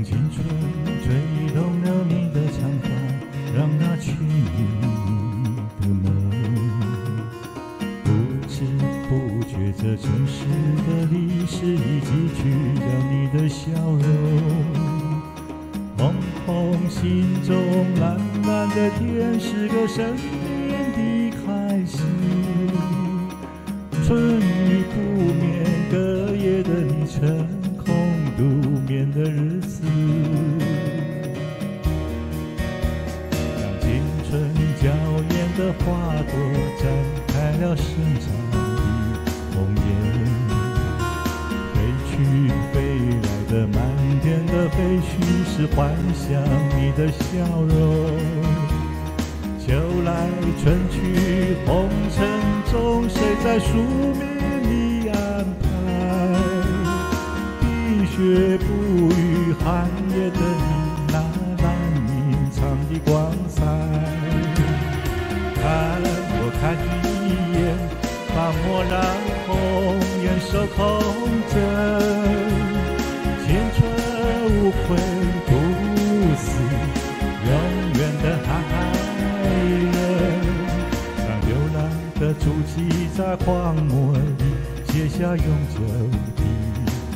等青春吹动了你的长发，让它牵引你的梦。不知不觉，这城市的历史已记取了你的笑容。梦红心中蓝蓝的天，是个生命眠的日子，让青春娇艳的花朵绽开了生长的红颜，飞去飞来的满天的飞絮是幻想你的笑容。秋来春去，红尘中谁在宿命里雪不与，寒夜的你那难隐藏的光彩。看我看你一眼，把墨染红颜守空枕，青春无悔不死，永远的爱人。那流浪。的足迹在荒漠里写下永久的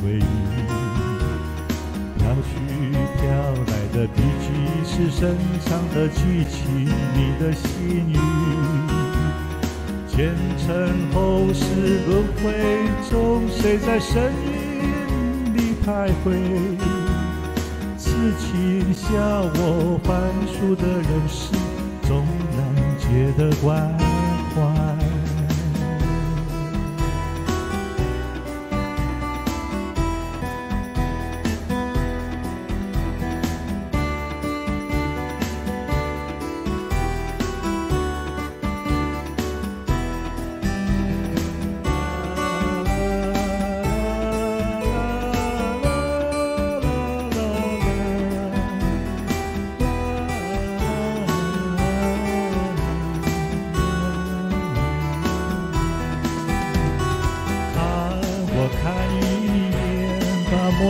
回忆，飘去飘来的笔迹是深藏的剧情，你的心语。前尘后世轮回中，谁在声音里徘徊？此情笑我凡俗的人世，终难解的关。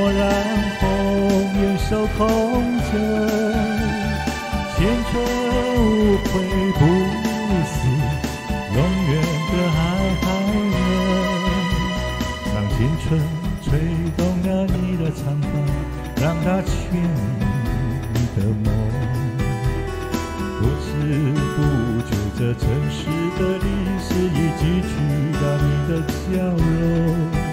蓦然红颜守空枕，青春无悔不死，永远的爱海人。让青春吹动了你的长发，让它牵引你的梦。不知不觉，这城市的历史已记取了你的笑容。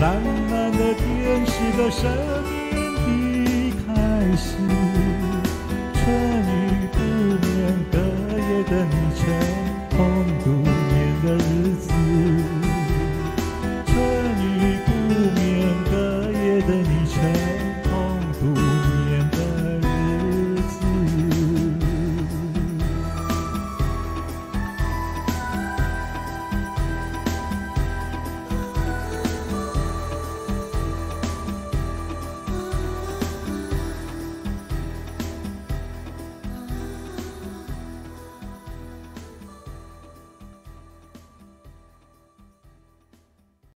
蓝蓝的天是个生命的开始，春雨不眠，隔夜的你曾空独。